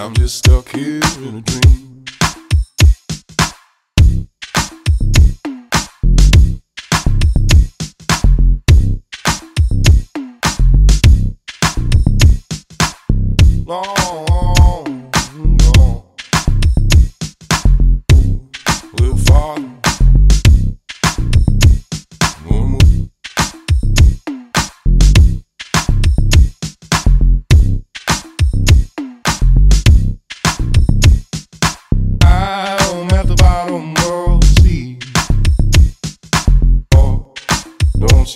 I'm just stuck here in a dream. Long,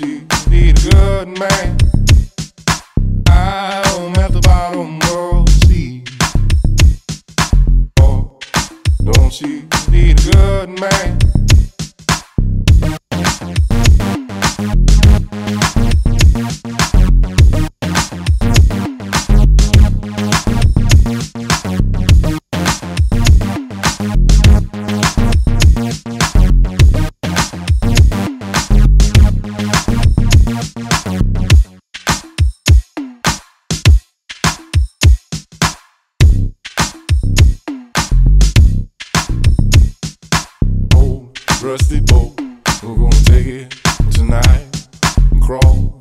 don't need a good man? I'm at the bottom the sea. Oh, don't you need a good man? Rusty boat. We're gonna take it tonight and cross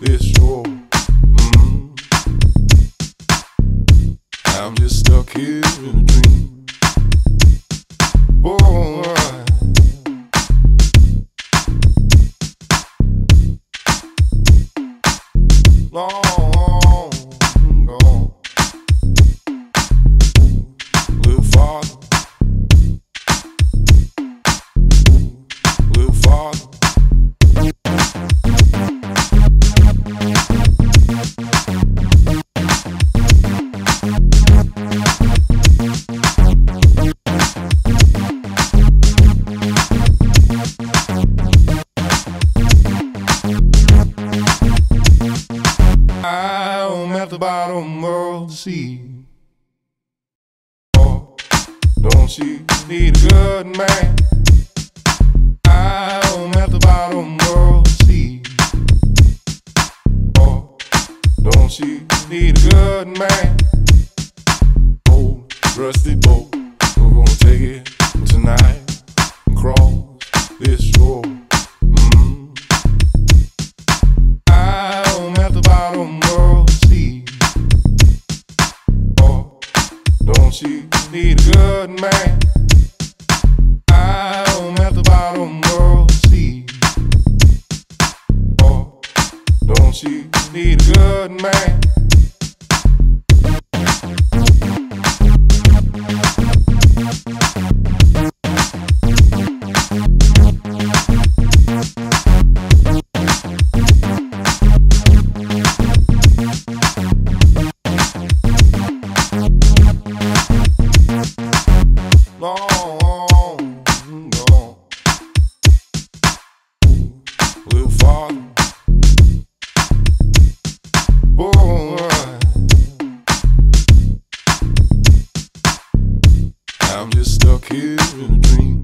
this shore. Mm. I'm just stuck here in a dream. Boy, bottom of the sea. Oh, don't you need a good man? I'm at the bottom of the sea. Oh, don't you need a good man? Old rusty boat, good man? I'm at the bottom. Oh, don't you need a good man? I'm just stuck here in a dream.